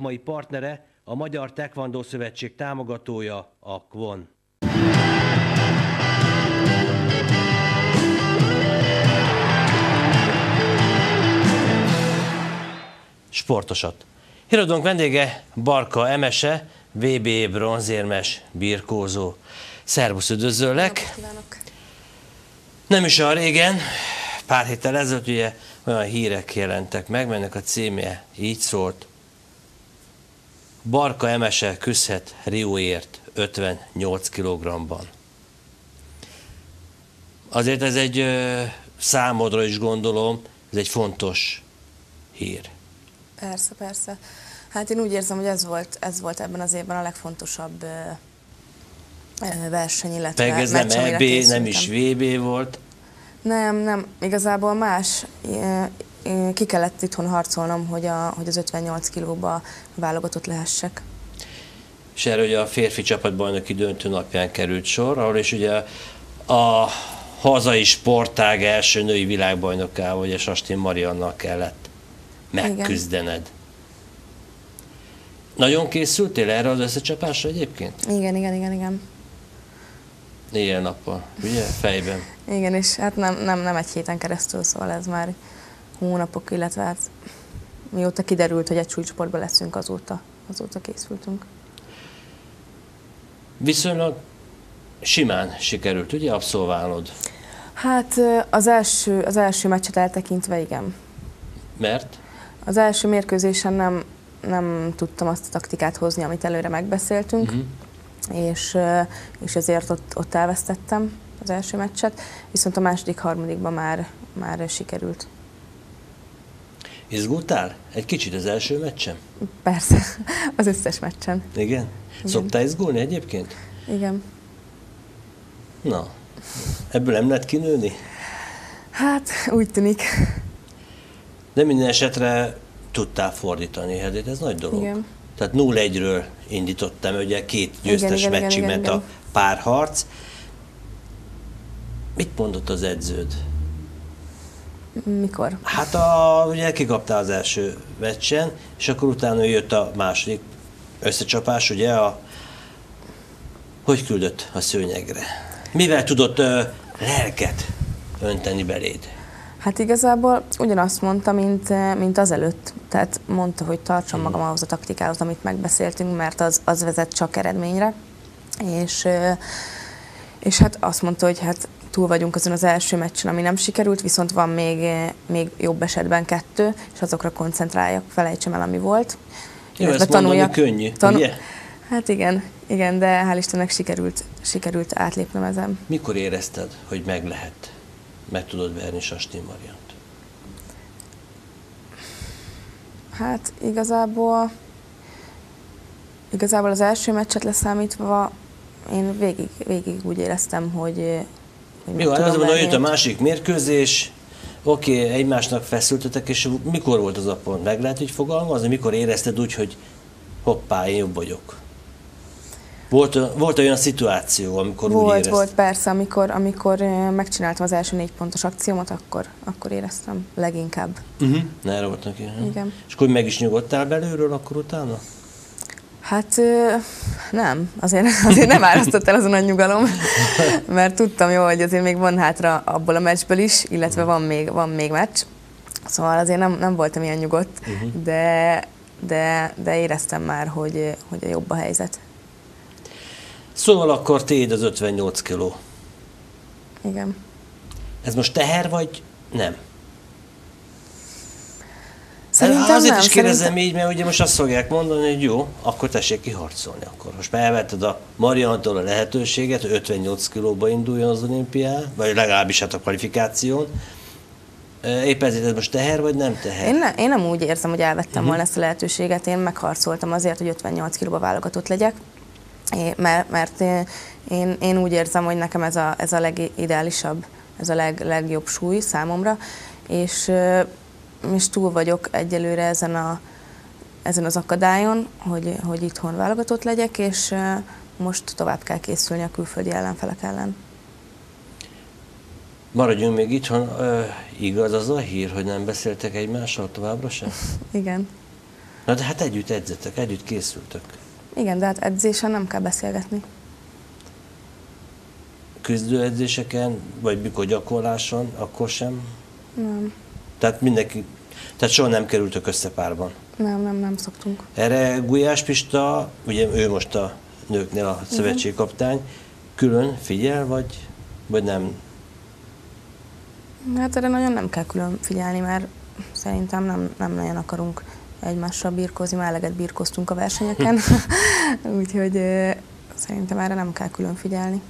szakmai partnere, a Magyar Tekvandó Szövetség támogatója, a KVON. Sportosat. Híradónk vendége Barka Emese, VB bronzérmes birkózó. Szervusz, üdvözöllek! Nem is a régen, pár héttel ezelőtt ugye olyan hírek jelentek meg, mennek a címje így szólt. Barka Emese küzdhet Rióért 58 kg-ban. Azért ez egy számodra is gondolom, ez egy fontos hír. Persze, persze. Hát én úgy érzem, hogy ez volt, ez volt ebben az évben a legfontosabb verseny, illetve Meg ez nem EB, nem készültem. is VB volt. Nem, nem, igazából más. Ki kellett itthon harcolnom, hogy, a, hogy az 58 kilóba válogatott lehessek. És erre ugye a férfi csapatbajnoki döntő napján került sor, ahol is ugye a hazai sportág első női világbajnokával, ugye Sastin Mariannal kellett megküzdened. Nagyon készültél erre az összecsapásra egyébként? Igen, igen, igen, igen. Éjjel nappal, ugye? Fejben. Igen, és hát nem, nem, nem egy héten keresztül, szóval ez már hónapok, illetve hát mióta kiderült, hogy egy csúcssportban leszünk, azóta, azóta készültünk. Viszonylag simán sikerült, ugye, abszolválnod. Hát az első, az első meccset eltekintve igen. Mert? Az első mérkőzésen nem, nem tudtam azt a taktikát hozni, amit előre megbeszéltünk, Mhm. és, és ezért ott, ott elvesztettem az első meccset, viszont a második, harmadikban már, már sikerült. Izgultál? Egy kicsit az első meccsem? Persze, az összes meccsen. Igen? Szoktál izgulni egyébként? Igen. Na, ebből nem lehet kinőni? Hát úgy tűnik. De minden esetre tudtál fordítani, hát ez nagy dolog. Igen. Tehát 0-1-ről indítottam, ugye két győztes igen, igen, meccsig igen, ment igen. a párharc. Mit mondott az edződ? Mikor? Hát a, ugye kikaptál az első meccsen, és akkor utána jött a második összecsapás, ugye a hogy küldött a szőnyegre? Mivel tudott ö, lelket önteni beléd? Hát igazából ugyanazt mondta, mint, mint azelőtt. Tehát mondta, hogy tartsam magam ahhoz a taktikához, amit megbeszéltünk, mert az, az vezet csak eredményre. És, és hát azt mondta, hogy hát túl vagyunk azon az első meccsen, ami nem sikerült, viszont van még, eh, még jobb esetben kettő, és azokra koncentráljak, felejtsem el, ami volt. Jó, ezt mondani tanuljak- könnyű, tanu- ugye? Hát igen, igen, de hál' Istennek sikerült, sikerült átlépnem ezen. Mikor érezted, hogy meg lehet, meg tudod verni Sastin Mariant? Hát igazából, igazából az első meccset leszámítva én végig, végig úgy éreztem, hogy, Jó, hát az mondom, verni. jött a másik mérkőzés, oké, okay, egymásnak feszültetek, és mikor volt az a pont? Meg lehet így fogalmazni? Mikor érezted úgy, hogy hoppá, én jobb vagyok? Volt, volt olyan szituáció, amikor úgy Volt, érezted? volt persze, amikor, amikor megcsináltam az első négy pontos akciómat, akkor, akkor éreztem leginkább. Uh-huh. Na, erre voltak ilyen. Igen. És akkor meg is nyugodtál belülről akkor utána? Hát nem, azért, azért nem árasztott el azon a nyugalom, mert tudtam jó, hogy azért még van hátra abból a meccsből is, illetve van még, van még meccs, szóval azért nem, nem voltam ilyen nyugodt, Uh-huh. de, de, de éreztem már, hogy, hogy jobb a helyzet. Szóval akkor téd az 58 kiló. Igen. Ez most teher vagy nem? Szerintem Hát Azért nem, is kérdezem szerintem- így, mert ugye most azt fogják mondani, hogy jó, akkor tessék kiharcolni akkor. Most már elvetted a Mariantól a lehetőséget, hogy 58 kilóba induljon az olimpián, vagy legalábbis hát a kvalifikáción. Épp ezért ez most teher vagy nem teher? Én, ne, én nem úgy érzem, hogy elvettem Mhm. volna ezt a lehetőséget, én megharcoltam azért, hogy 58 kilóba válogatott legyek, mert, mert én, én, én úgy érzem, hogy nekem ez a, ez a legideálisabb, ez a leg, legjobb súly számomra, és, és túl vagyok egyelőre ezen, a, ezen az akadályon, hogy, hogy itthon válogatott legyek, és most tovább kell készülni a külföldi ellenfelek ellen. Maradjunk még itthon. Ö, igaz az a hír, hogy nem beszéltek egymással továbbra sem? Igen. Na de hát együtt edzetek, együtt készültök. Igen, de hát edzésen nem kell beszélgetni. Küzdőedzéseken, vagy mikor gyakorláson, akkor sem? Nem, Tehát mindenki, tehát soha nem kerültök össze párban. nem, nem, nem szoktunk. Erre Gulyás Pista, ugye ő most a nőknél a szövetségkapitány, külön figyel, vagy, vagy nem? Hát erre nagyon nem kell külön figyelni, mert szerintem nem, nem nagyon akarunk egymással birkózni, már eleget birkoztunk a versenyeken, úgyhogy ö, szerintem erre nem kell külön figyelni.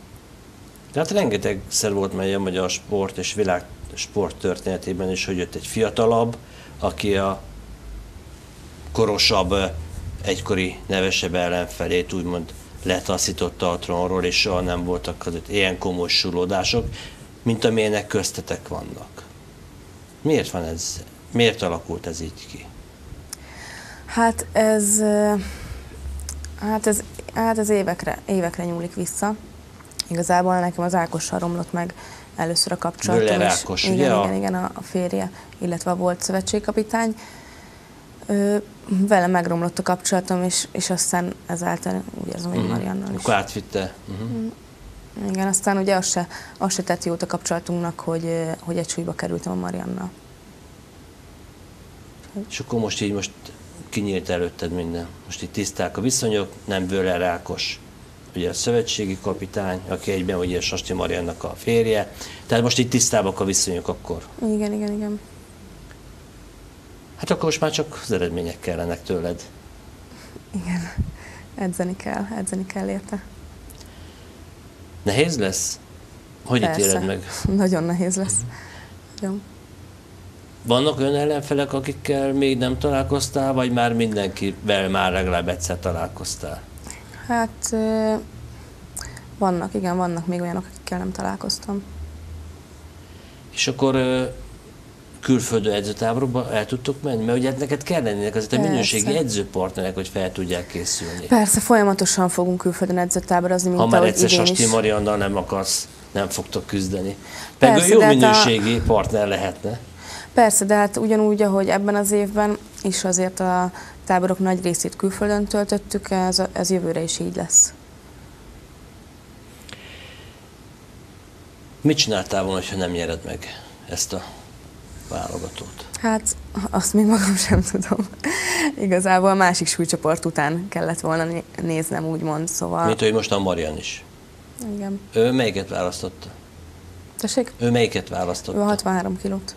Tehát rengetegszer volt megy a magyar sport és világ sport történetében is, hogy jött egy fiatalabb, aki a korosabb, egykori nevesebb ellenfelét úgymond letaszította a trónról, és soha nem voltak között ilyen komoly sulódások, mint amilyenek köztetek vannak. Miért van ez? Miért alakult ez így ki? Hát ez, hát ez, hát ez évekre, évekre nyúlik vissza. Igazából nekem az Ákossal romlott meg először a kapcsolatom. Müller és- Ákos, igen, ugye? Igen, A- igen, a, a férje, illetve a volt szövetségkapitány. Ö, vele megromlott a kapcsolatom, és, és aztán ezáltal úgy érzem, hogy Mariannal is. Akkor átvitte. Uh-huh. Igen, aztán ugye az se, az se tett jót a kapcsolatunknak, hogy, hogy egy súlyba kerültem a Mariannal. És akkor most így most kinyílt előtted minden. Most itt tiszták a viszonyok, nem Böller Ákos, ugye a szövetségi kapitány, aki egyben ugye Sasti Mariannak a férje. Tehát most itt tisztábbak a viszonyok akkor. Igen, igen, igen. Hát akkor most már csak az eredmények kellenek tőled. Igen. Edzeni kell, edzeni kell érte. Nehéz lesz? Hogy Persze. ítéled meg? Nagyon nehéz lesz. Nagyon. Vannak olyan ellenfelek, akikkel még nem találkoztál, vagy már mindenkivel már legalább egyszer találkoztál? Hát vannak, igen, vannak még olyanok, akikkel nem találkoztam. És akkor külföldön edzőtáborokba el tudtok menni? Mert ugye hát neked kell lennének azért a minőségi edzőpartnerek, hogy fel tudják készülni. Persze, folyamatosan fogunk külföldön edzőtáborozni, mint Ha már egyszer Sasti. Mariannal nem akarsz, nem fogtok küzdeni. Persze, jó hát a- minőségi partner lehetne. Persze, de hát ugyanúgy, ahogy ebben az évben is azért a táborok nagy részét külföldön töltöttük, ez, ez jövőre is így lesz. Mit csináltál volna, ha nem nyered meg ezt a válogatót? Hát azt még magam sem tudom. Igazából a másik súlycsoport után kellett volna né- néznem, úgymond, szóval... Mint hogy most a Marian is. Igen. Ő melyiket választotta? Tessék? Ő melyiket Ő választotta? a 63 kilót.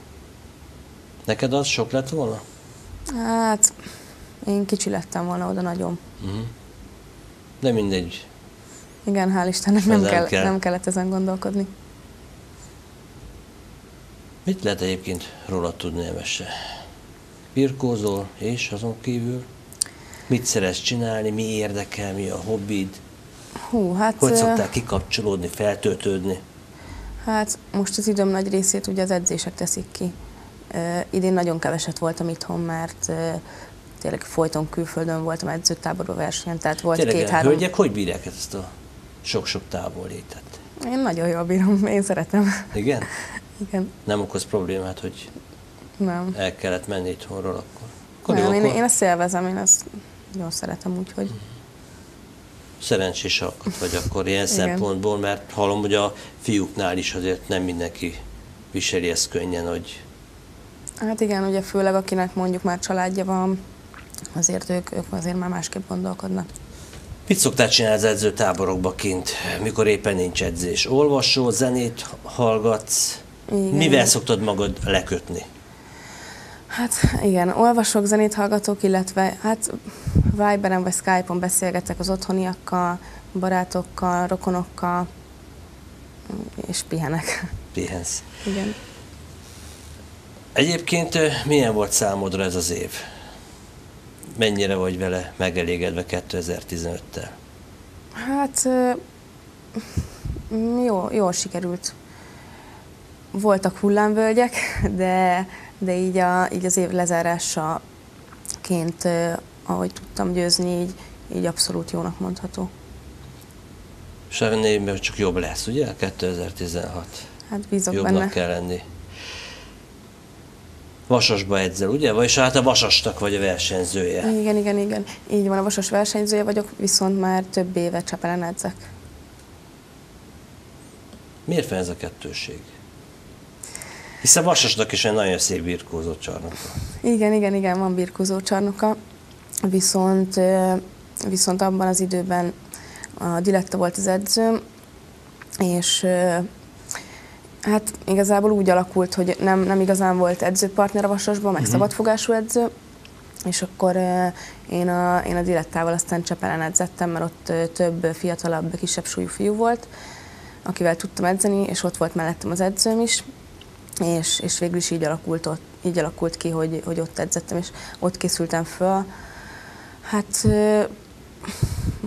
Neked az sok lett volna? Hát, én kicsi lettem volna oda nagyon. De mindegy. Igen, hál' Istennek nem, kell, kell. nem kellett ezen gondolkodni. Mit lehet egyébként róla tudni Emese? Birkózol, és azon kívül? Mit szeretsz csinálni, mi érdekel, mi a hobbid? Hú, hát, Hogy szoktál kikapcsolódni, feltöltődni? hát most az időm nagy részét ugye az edzések teszik ki. Ö, idén nagyon keveset voltam itthon, mert ö, tényleg folyton külföldön voltam edzőtáború versenyen, tehát volt Tényleg, két-három... hölgyek hogy bírják ezt a sok-sok távollétet? Én nagyon jól bírom, én szeretem. Igen? Igen, Nem okoz problémát, hogy nem. el kellett menni itthonról akkor? akkor nem jó, én, akkor én ezt élvezem, én ezt nagyon szeretem, úgyhogy... szerencsés alkat vagy akkor ilyen Igen. szempontból, mert hallom, hogy a fiúknál is azért nem mindenki viseli ezt könnyen, hogy Hát igen, ugye főleg akinek mondjuk már családja van, azért ők, ők azért már másképp gondolkodnak. Mit szoktál csinálni az edzőtáborokba kint, mikor éppen nincs edzés? Olvasol, zenét hallgatsz? Igen. Mivel szoktad magad lekötni? Hát igen, olvasok, zenét hallgatok, illetve hát Viberen vagy Skype-on beszélgetek az otthoniakkal, barátokkal, rokonokkal, és pihenek. Pihensz. Igen. Egyébként milyen volt számodra ez az év? Mennyire vagy vele megelégedve 2015-tel? Hát jó, jól sikerült. Voltak hullámvölgyek, de, de így, a, így az év lezárásaként, ahogy tudtam győzni, így, így abszolút jónak mondható. Remélem, csak jobb lesz, ugye? 2016. Hát bízok Jobbnak benne. kell lenni. Vasasba edzel, ugye? Vagyis hát a Vasastak vagy a versenyzője. Igen, igen, igen. Így van, a Vasas versenyzője vagyok, viszont már több éve Csepelen edzek. Miért fel ez a kettőség? Hiszen Vasasnak is egy nagyon szép birkózó csarnoka. Igen, igen, igen, van birkózó csarnoka, viszont, viszont abban az időben a Diletta volt az edzőm, és hát igazából úgy alakult, hogy nem, nem igazán volt edzőpartner a Vasasban, meg Mhm. szabadfogású edző, és akkor ö, én a, én a Dilettával aztán Csepelen edzettem, mert ott ö, több fiatalabb, kisebb súlyú fiú volt, akivel tudtam edzeni, és ott volt mellettem az edzőm is, és, és végül is így alakult, ott, így alakult ki, hogy, hogy ott edzettem, és ott készültem föl. Hát ö,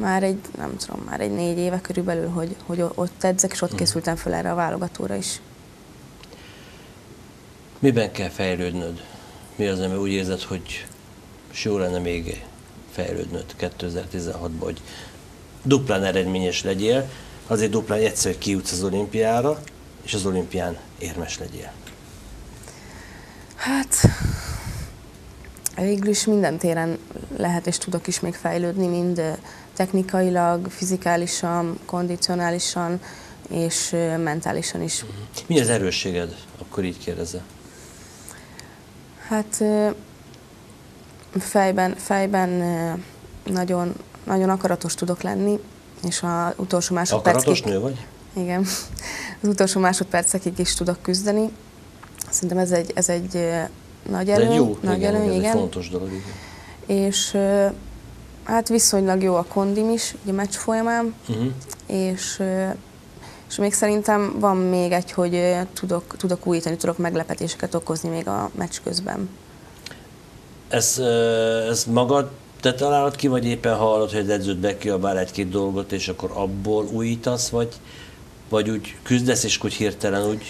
már egy, nem tudom, már egy négy éve körülbelül, hogy, hogy ott edzek, és ott készültem föl erre a válogatóra is. Miben kell fejlődnöd? Mi az, ami úgy érzed, hogy jó lenne még fejlődnöd 2016-ban, hogy duplán eredményes legyél, azért duplán egyszer, kijutsz az olimpiára, és az olimpián érmes legyél. Hát végül is minden téren lehet és tudok is még fejlődni, mind technikailag, fizikálisan, kondicionálisan és mentálisan is. Mi az erősséged? Akkor így kérdezze. Hát fejben, fejben nagyon, nagyon akaratos tudok lenni, és az utolsó Akaratos másodpercig... nő vagy? Igen, az utolsó másodpercekig is tudok küzdeni. Szerintem ez egy, ez egy nagy Ez előny, egy jó, nagy igen, előny, ez egy igen. fontos dolog. Igen. És hát viszonylag jó a kondim is, ugye meccs folyamán, Uh-huh. és, és még szerintem van még egy, hogy tudok, tudok újítani, tudok meglepetéseket okozni még a meccs közben. Ez, ez magad te találod ki, vagy éppen hallod, hogy az edződ bekiabál egy-két dolgot, és akkor abból újítasz, vagy, vagy úgy küzdesz, és úgy hirtelen úgy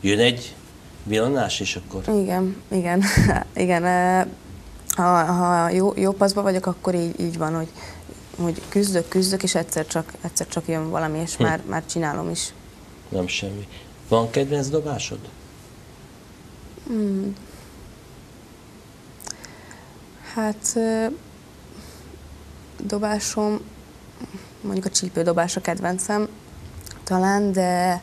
jön egy villanás, és akkor... Igen, igen, igen. Ha, ha jó, jó paszba vagyok, akkor így, így van, hogy, hogy küzdök, küzdök, és egyszer csak, egyszer csak jön valami, és Hm. már, már csinálom is. Nem semmi. Van kedvenc dobásod? Hát ö, dobásom, mondjuk a csípődobás a kedvencem talán, de,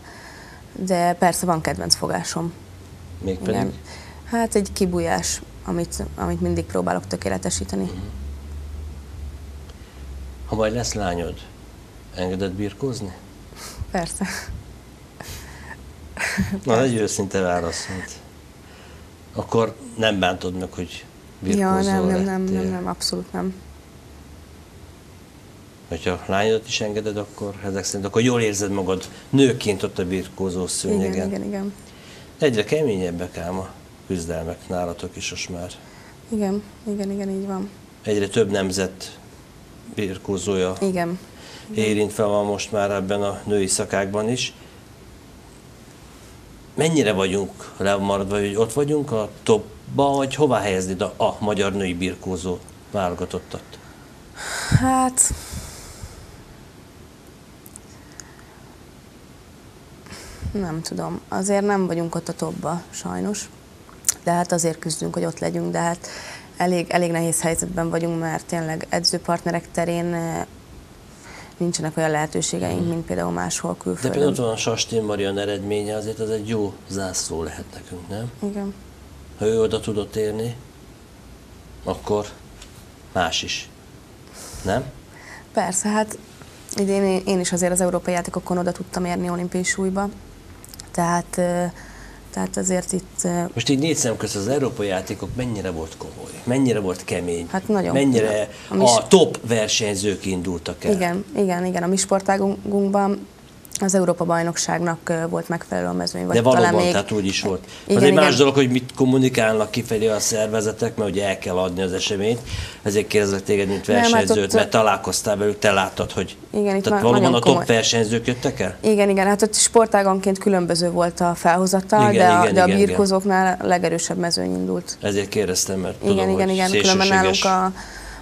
de persze van kedvenc fogásom. Mégpedig? Igen. Hát egy kibújás, amit, amit mindig próbálok tökéletesíteni. Ha majd lesz lányod, engeded birkózni? Persze. Na, egy őszinte válasz. Akkor nem bántod meg, hogy birkózó Ja, nem, nem, nem, nem, nem, abszolút nem. Hogyha lányodat is engeded, akkor ezek szerint akkor jól érzed magad nőként ott a birkózó szőnyegen. Igen, igen, igen. Egyre keményebbek ám a küzdelmek nálatok is most már. Igen, igen, igen, így van. Egyre több nemzet birkózója Igen. érintve van most már ebben a női szakákban is. Mennyire vagyunk lemaradva, hogy ott vagyunk a topba, vagy hova helyezni a, a magyar női birkózó válogatottat? Hát... Nem tudom. Azért nem vagyunk ott a topba, sajnos. De hát azért küzdünk, hogy ott legyünk, de hát elég, elég nehéz helyzetben vagyunk, mert tényleg edzőpartnerek terén eh, nincsenek olyan lehetőségeink, mint például máshol De például külföldön. ott van a Sastin Marian eredménye, azért az egy jó zászló lehet nekünk, nem? Igen. Ha ő oda tudott érni, akkor más is. Nem? Persze, hát idén én- én is azért az európai játékokon oda tudtam érni olimpiai súlyba, tehát, eh, tehát azért itt Most így négy szem közt az európai játékok mennyire volt komoly, mennyire volt kemény, Hát nagyon. mennyire A a top versenyzők indultak el. Igen, igen, igen. A mi sportágunkban az Európa-bajnokságnak volt megfelelő a mezőny. Vagy De valóban, talán még... tehát úgy is volt. Igen, az egy igen. más dolog, hogy mit kommunikálnak kifelé a szervezetek, mert ugye el kell adni az eseményt. Ezért kérdezek téged, mint Nem, hát versenyzőt, ott- mert találkoztál velük, te láttad, hogy Igen, tehát valóban a top komoly. versenyzők jöttek el? Igen, igen, hát ott sportáganként különböző volt a felhozatal, Igen, de, a, igen, de a igen, birkózóknál a legerősebb mezőny indult. Ezért kérdeztem, mert tudom, igen, igen, igen. Különben nálunk a,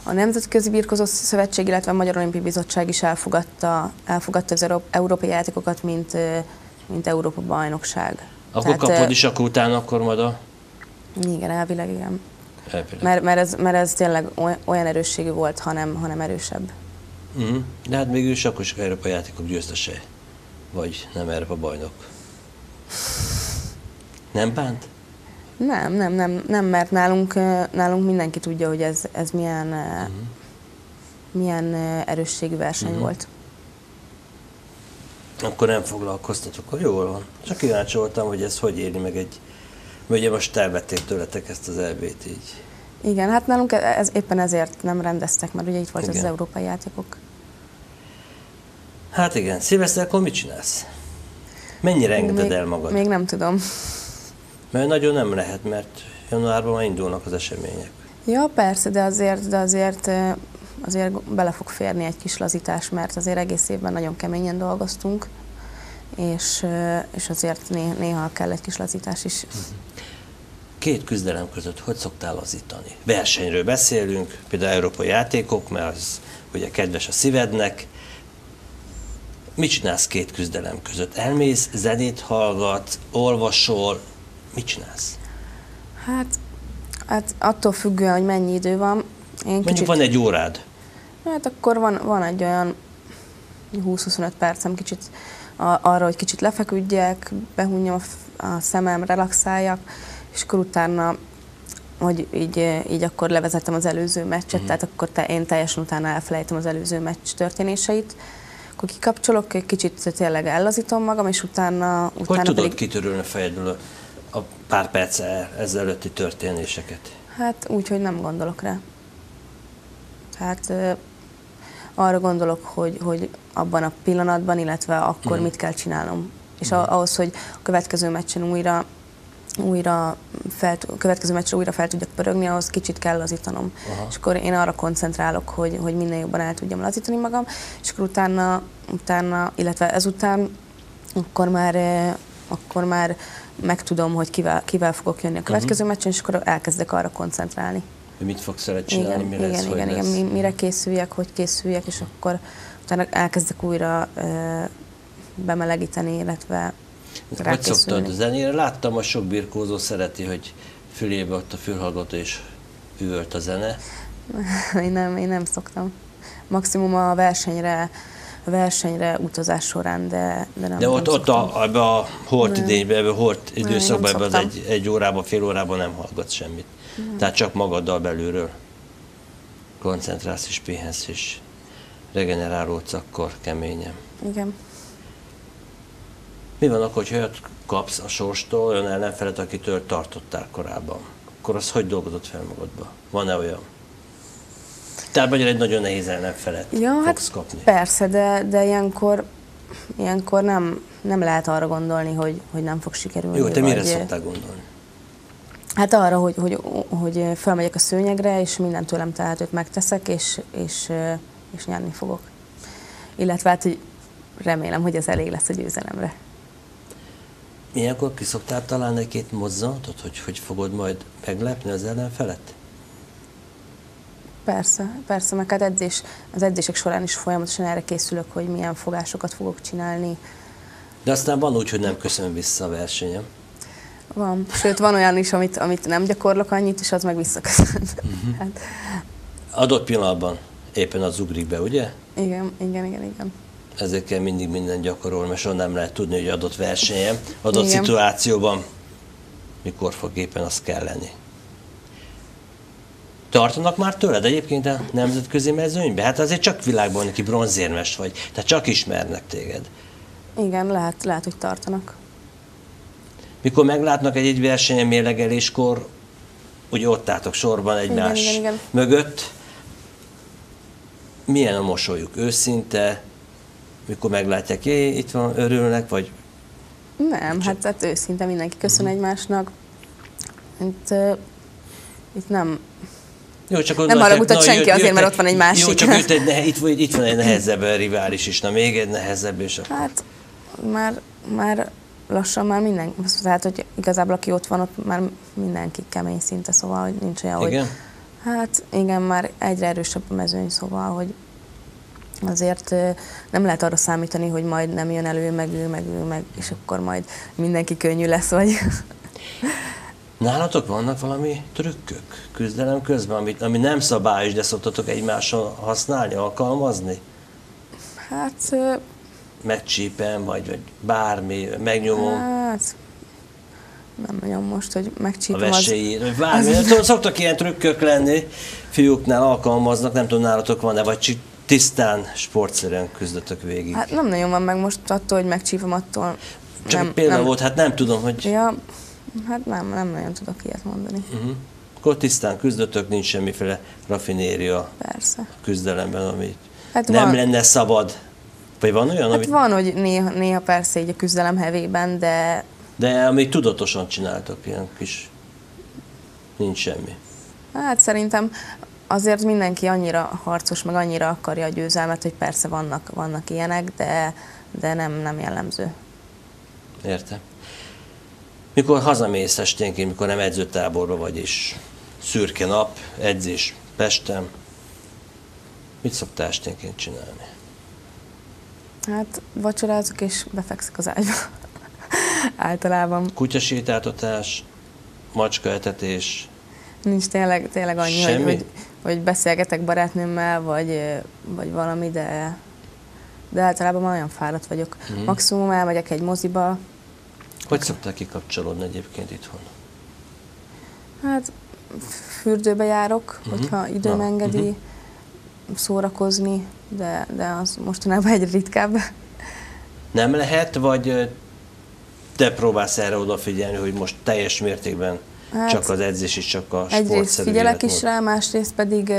a Nemzetközi Birkozó Szövetség, illetve a Magyar Olimpiai Bizottság is elfogadta, elfogadta az Euró- európai játékokat, mint, mint Európa bajnokság. Akkor Tehát, kapod is, akkor utána akkor majd a Igen, elvileg igen. Elvileg. Mert, mert, ez, mert ez tényleg oly- olyan erősségű volt, hanem, hanem erősebb. Mhm. De hát mégis is akkor csak Európa játékok győztese. Vagy nem Európa bajnok. Nem bánt? Nem, nem, nem, nem mert nálunk, nálunk mindenki tudja, hogy ez, ez milyen, uh milyen erősségű verseny Mhm. volt. Akkor nem foglalkoztatok, akkor jól van. Csak kíváncsi voltam, hogy ez hogy éri meg egy... Mert ugye most elvették tőletek ezt az elvét így. Igen, hát nálunk ez, éppen ezért nem rendeztek, mert ugye itt volt az, Igen. az európai játékok. Hát igen, szilveszterkor mit csinálsz? Mennyire engeded még, el magad? Még nem tudom. Mert nagyon nem lehet, mert januárban már indulnak az események. Ja, persze, de azért, de azért, azért bele fog férni egy kis lazítás, mert azért egész évben nagyon keményen dolgoztunk, és, és azért né, néha kell egy kis lazítás is. Két küzdelem között hogy szoktál lazítani? Versenyről beszélünk, például európai játékok, mert az ugye kedves a szívednek. Mit csinálsz két küzdelem között? Elmész, zenét hallgat, olvasol, mit csinálsz? Hát, hát attól függően, hogy mennyi idő van. Én Mondjuk kicsit, van egy órád. Hát akkor van, van egy olyan 20-25 percem kicsit arra, hogy kicsit lefeküdjek, behunjam a, szemem, relaxáljak, és akkor utána, hogy így, így akkor levezetem az előző meccset, tehát akkor te, én teljesen utána elfelejtem az előző meccs történéseit. Akkor kikapcsolok, egy kicsit tényleg ellazítom magam, és utána, Hogy utána tudod pedig... kitörölni a fejedből a, pár perc ezzel előtti történéseket? Hát úgy, hogy nem gondolok rá. Tehát ö, arra gondolok, hogy, hogy abban a pillanatban, illetve akkor Mhm. mit kell csinálnom. És a, ahhoz, hogy a következő meccsen újra újra fel, a következő meccsre újra fel tudjak pörögni, ahhoz kicsit kell lazítanom. Aha. És akkor én arra koncentrálok, hogy, hogy minél jobban el tudjam lazítani magam, és akkor utána, utána illetve ezután akkor már, akkor már megtudom, hogy kivel, kivel fogok jönni a következő uh-huh. meccsen, és akkor elkezdek arra koncentrálni. Hogy mit fogsz vele csinálni, igen, mi lesz, igen, igen, lesz? igen, mi- mire készüljek, hogy készüljek, és akkor utána elkezdek újra ö, bemelegíteni, illetve Hogy szoktad zenére? Láttam, a sok birkózó szereti, hogy fülébe ott a fülhallgató és üvölt a zene. Én nem, én nem szoktam. Maximum a versenyre, versenyre utazás során, de, de nem De ott, nem ott a, ebbe a hort idénybe, ebbe a hort időszakban, nem ebbe az egy, egy órában, fél órában nem hallgatsz semmit. Tehát csak magaddal belülről koncentrálsz és pihensz, és regenerálódsz akkor keményen. Igen. Mi van akkor, hogyha olyat kapsz a sorstól, olyan ellenfelet, akitől tartottál korábban? Akkor az hogy dolgozott fel magadba? Van-e olyan? Tehát magyar egy nagyon nehéz ellenfelet Ja, fogsz hát kapni. persze, de, de ilyenkor, ilyenkor nem, nem lehet arra gondolni, hogy, hogy nem fog sikerülni. Jó, te mire szoktál gondolni? Hát arra, hogy, hogy, hogy felmegyek a szőnyegre, és minden tőlem tehetőt megteszek, és, és, és nyerni fogok. Illetve hát, hogy remélem, hogy ez elég lesz a győzelemre. Ilyenkor ki szoktál találni egy-két mozzanatot, hogy hogy fogod majd meglepni az ellenfelet? Persze, persze, meg hát edzés, az edzések során is folyamatosan erre készülök, hogy milyen fogásokat fogok csinálni. De aztán van úgy, hogy nem köszön vissza a versenyem. Van. Sőt, van olyan is, amit, amit nem gyakorlok annyit, és az meg visszaköszön. Mhm. Hát, Adott pillanatban éppen az ugrik be, ugye? igen, igen, igen, igen. Ezért kell mindig minden gyakorolni, mert soha nem lehet tudni, hogy adott versenyem, adott Igen. szituációban mikor fog éppen az kell lenni. Tartanak már tőled egyébként a nemzetközi mezőnybe? Hát azért csak világban neki bronzérmes vagy, tehát csak ismernek téged. Igen, lehet, lehet, hogy tartanak. Mikor meglátnak egy, egy versenyen mérlegeléskor, ugye ott álltok sorban egymás igen, igen. mögött, milyen a mosolyuk? Őszinte? Mikor meglátják, jé, itt van, örülnek, vagy Nem, hát, hát őszinte mindenki köszön Mhm. egymásnak. Itt, uh, itt nem, Jó, csak Nem haragudhat senki jött- azért, jött mert ott van egy másik. Jó, csak jött egy, itt, van- itt van egy nehezebb rivális is, na még egy nehezebb, és akkor... hát már, már lassan már minden, tehát hogy igazából aki ott van, ott már mindenki kemény szinte, szóval hogy nincs olyan, Igen? hogy Hát igen, már egyre erősebb a mezőny, szóval, hogy azért nem lehet arra számítani, hogy majd nem jön elő, meg ő, meg ő, meg, és akkor majd mindenki könnyű lesz, vagy Nálatok vannak valami trükkök küzdelem közben, amit, ami nem szabályos, de szoktatok egymással használni, alkalmazni? Hát, Megcsípem, vagy, vagy bármi, megnyomom hát nem nagyon most, hogy a megcsípem az... veséjét, vagy bármi. Tudom, szoktak ilyen trükkök lenni, fiúknál alkalmaznak, nem tudom, nálatok van-e, vagy tisztán sportszerűen küzdötök végig. Hát nem nagyon van meg most attól, hogy megcsípem attól. Csak nem, példa nem, volt, hát nem tudom, hogy Ja, hát nem, nem nagyon tudok ilyet mondani. uh-huh. akkor tisztán küzdötök, nincs semmiféle rafinéria Persze. küzdelemben, amit Hát nem van. lenne szabad. Vagy van olyan, Hát amit, van, hogy néha, néha persze így a küzdelem hevében, de de amit tudatosan csináltok, ilyen kis, nincs semmi. hát szerintem azért mindenki annyira harcos, meg annyira akarja a győzelmet, hogy persze vannak, vannak ilyenek, de, de nem, nem jellemző. Értem. Mikor hazamész esténként, mikor nem edzőtáborba vagy, és szürke nap, edzés Pesten, mit szoktál esténként csinálni? Hát vacsorázok és befekszek az ágyba. Általában Kutyasétáltatás, macskaetetés, nincs tényleg, tényleg annyi, hogy, Semmi? hogy, hogy beszélgetek barátnőmmel, vagy, vagy valami, de, de általában már olyan fáradt vagyok. Mhm. Maximum elmegyek egy moziba, hogy szoktál kikapcsolódni egyébként itthon? Hát fürdőbe járok, Mhm. hogyha időm Na, engedi, szórakozni, de, de az mostanában egyre ritkább. Nem lehet, vagy te próbálsz erre odafigyelni, hogy most teljes mértékben Hát, csak az edzés és csak a Egyrészt sportszerű figyelek életmód? is rá, másrészt pedig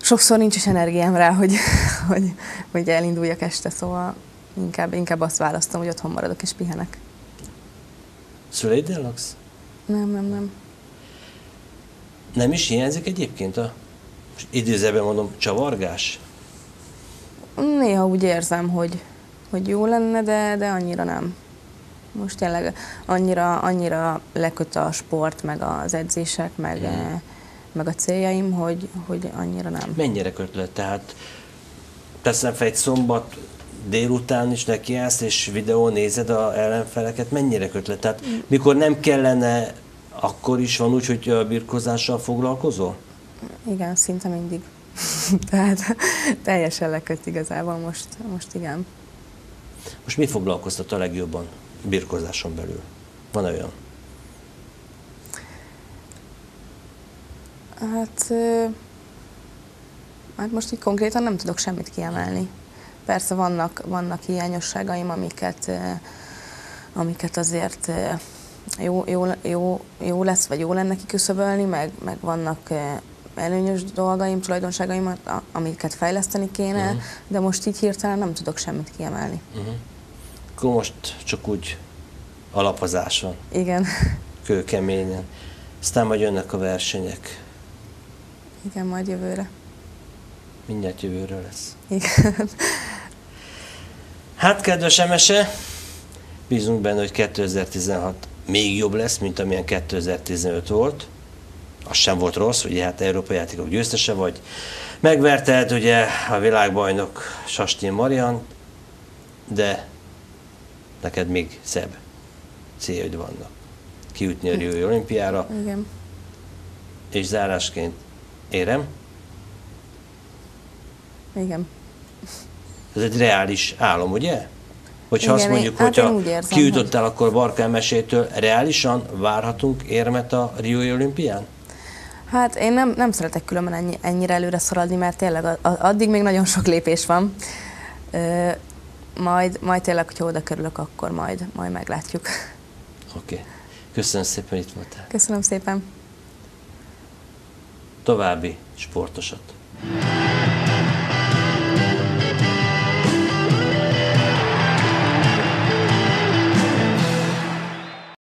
sokszor nincs is energiám rá, hogy, hogy, hogy elinduljak este, szóval inkább, inkább azt választom, hogy otthon maradok és pihenek. Szüleiddel laksz? Nem, nem, nem. Nem is hiányzik egyébként a, most idézőben mondom, csavargás? Néha úgy érzem, hogy, hogy jó lenne, de, de annyira nem. Most tényleg annyira, annyira leköt a sport, meg az edzések, meg, mm. meg a céljaim, hogy, hogy annyira nem. Mennyire köt le? Tehát teszem fel egy szombat délután is nekiállsz, és videó nézed a ellenfeleket, mennyire köt le? Tehát mikor nem kellene, akkor is van úgy, hogy a birkozással foglalkozol? Igen, szinte mindig. Tehát teljesen leköt igazából most, most igen. Most mi foglalkoztat a legjobban birkozáson belül? Van olyan? Hát, hát most így konkrétan nem tudok semmit kiemelni. Persze vannak, vannak hiányosságaim, amiket, amiket azért jó, jó, jó, jó lesz, vagy jó lenne kiküszöbölni, meg, meg vannak előnyös dolgaim, tulajdonságaim, amiket fejleszteni kéne, Mhm. de most így hirtelen nem tudok semmit kiemelni. Akkor most csak úgy alapozáson, Igen, kőkeményen. Aztán majd jönnek a versenyek. igen, majd jövőre. Mindjárt jövőről lesz. Igen. Hát, kedves Emese, bízunk benne, hogy 2016 még jobb lesz, mint amilyen 2015 volt. Az sem volt rossz, ugye hát Európai Játékok győztese vagy. Megverted ugye a világbajnok Sastin Marian, de neked még szebb céljaid vannak. Kijutni a Riói olimpiára, Igen. és zárásként érem, Igen. Ez egy reális álom, ugye? Hogyha azt Igen, mondjuk, én- hát hogyha úgy érzem, kijutottál, akkor Barkán mesétől reálisan várhatunk érmet a Riói olimpián? Hát én nem, nem szeretek különben ennyi, ennyire előre szaladni, mert tényleg a, a, addig még nagyon sok lépés van. Ö, majd, majd tényleg, hogyha oda kerülök, akkor majd, majd meglátjuk. Oké. Okay. Köszönöm szépen, hogy itt voltál. Köszönöm szépen. További sportosat.